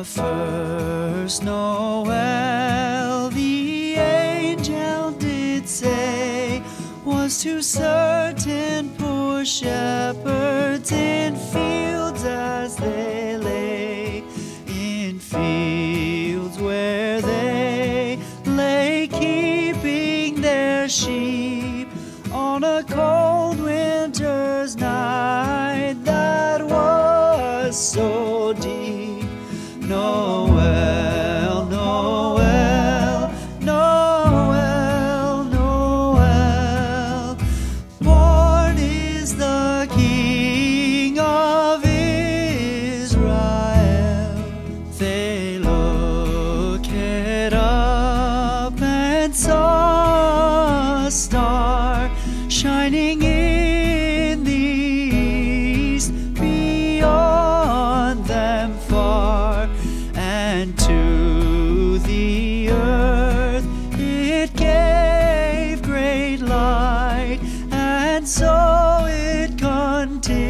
The first Noel the angel did say was to certain poor shepherds in fields as they lay, in fields where they lay keeping their sheep on a cold winter's night Noel, and so it continued